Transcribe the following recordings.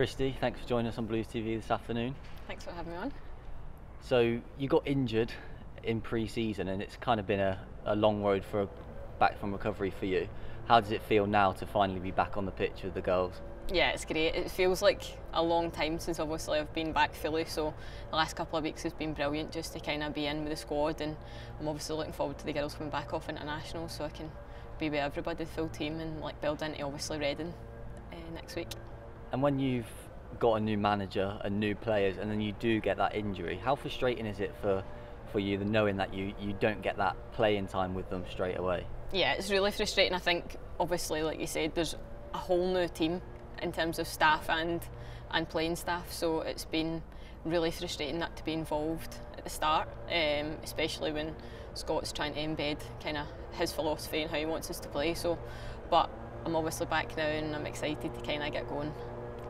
Christie, thanks for joining us on Blues TV this afternoon. Thanks for having me on. So you got injured in pre-season, and it's kind of been a, a long road for a, back from recovery for you. How does it feel now to finally be back on the pitch with the girls? Yeah, it's great. It feels like a long time since obviously I've been back fully. So the last couple of weeks has been brilliant just to kind of be in with the squad, and I'm obviously looking forward to the girls coming back off international so I can be with everybody, the full team, and like build into obviously Reading uh, next week. And when you've got a new manager and new players, and then you do get that injury, how frustrating is it for for you, the knowing that you you don't get that playing time with them straight away? Yeah, it's really frustrating. I think obviously, like you said, there's a whole new team in terms of staff and and playing staff. So it's been really frustrating not to be involved at the start, um, especially when Scott's trying to embed kind of his philosophy and how he wants us to play. So, but I'm obviously back now and I'm excited to kind of get going.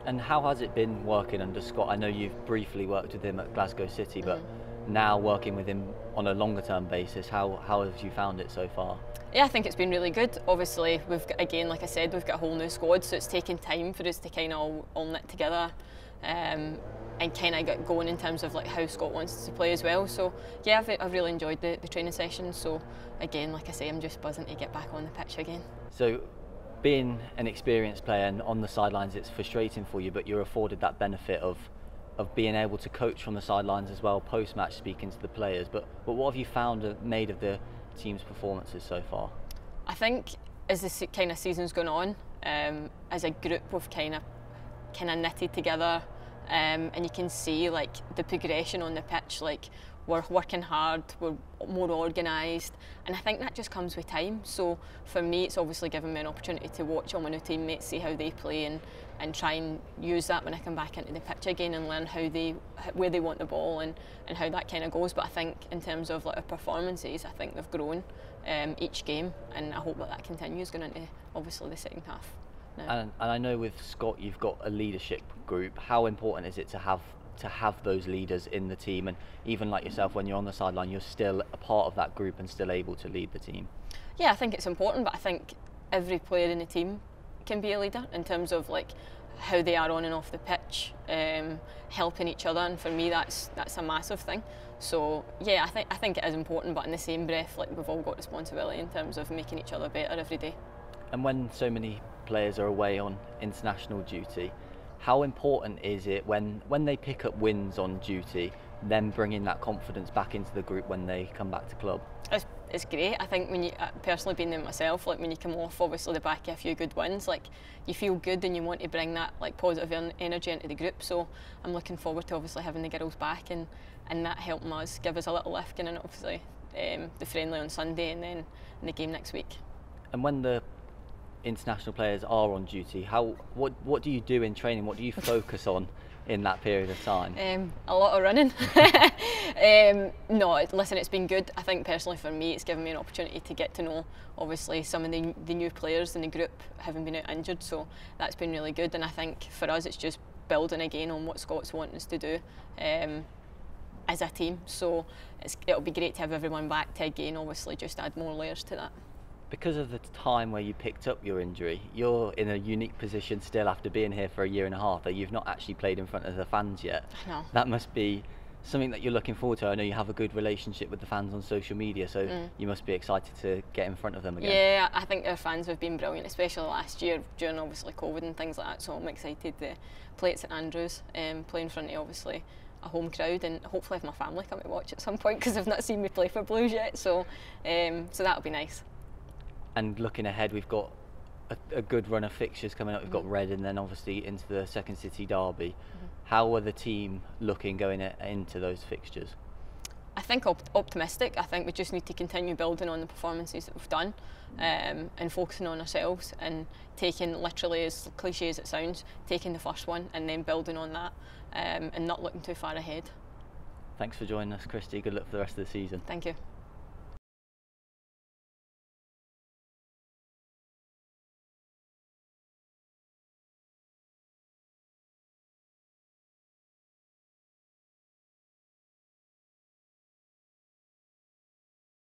And how has it been working under Scott? I know you've briefly worked with him at Glasgow City, but mm. now working with him on a longer term basis, how, how have you found it so far? Yeah, I think it's been really good. Obviously, we've got, again, like I said, we've got a whole new squad, so it's taken time for us to kind of all, all knit together. Um, and kind of get going in terms of like how Scott wants to play as well. So yeah, I've, I've really enjoyed the, the training sessions. So again, like I say, I'm just buzzing to get back on the pitch again. So being an experienced player and on the sidelines, it's frustrating for you, but you're afforded that benefit of of being able to coach from the sidelines as well, post match speaking to the players. But but what have you found made of the team's performances so far? I think as this kind of season's gone on, um, as a group we've kind of kind of knitted together, um, and you can see like the progression on the pitch. Like we're working hard, we're more organised, and I think that just comes with time. So for me, it's obviously given me an opportunity to watch all my new teammates, see how they play, and and try and use that when I come back into the pitch again and learn how they where they want the ball and and how that kind of goes. But I think in terms of like performances, I think they've grown um, each game, and I hope that that continues going into obviously the second half. And, and I know with Scott, you've got a leadership group. How important is it to have to have those leaders in the team. And even like yourself when you're on the sideline you're still a part of that group and still able to lead the team. Yeah i think it's important but i think every player in the team can be a leader in terms of like how they are on and off the pitch um, helping each other. And for me that's that's a massive thing. So yeah i think i think it is important but in the same breath like we've all got responsibility in terms of making each other better every day. And when so many players are away on international duty how important is it when when they pick up wins on duty, then bringing that confidence back into the group when they come back to club? It's, it's great. I think when you uh, personally being there myself, like when you come off obviously the back of a few good wins, like you feel good and you want to bring that like positive energy into the group. So I'm looking forward to obviously having the girls back and and that helping us give us a little lift and obviously um, the friendly on Sunday and then in the game next week. And when the international players are on duty, how what what do you do in training? What do you focus on in that period of time? Um, a lot of running. um, no, listen, it's been good. I think personally for me, it's given me an opportunity to get to know obviously some of the, the new players in the group, having been out injured. So that's been really good. And I think for us, it's just building again on what Scott's wanting us to do. Um, as a team, so it'll be great to have everyone back to again, obviously, just add more layers to that because of the time where you picked up your injury, you're in a unique position still after being here for a year and a half that you've not actually played in front of the fans yet. Know. That must be something that you're looking forward to. I know you have a good relationship with the fans on social media, so mm. you must be excited to get in front of them again. Yeah, I think our fans have been brilliant, especially last year during obviously COVID and things like that. So I'm excited to play at St Andrews, um, play in front of obviously a home crowd, and hopefully have my family come to watch at some point because they've not seen me play for Blues yet. So, um, so that'll be nice and looking ahead, we've got a, a, good run of fixtures coming up. We've got mm-hmm. Red, and then obviously into the Second City Derby. Mm-hmm. How are the team looking going into those fixtures? I think op- optimistic. I think we just need to continue building on the performances that we've done um, and focusing on ourselves and taking, literally, as cliche as it sounds, taking the first one and then building on that um, and not looking too far ahead. Thanks for joining us, Christie. Good luck for the rest of the season. Thank you.